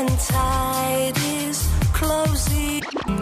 and tide is closing.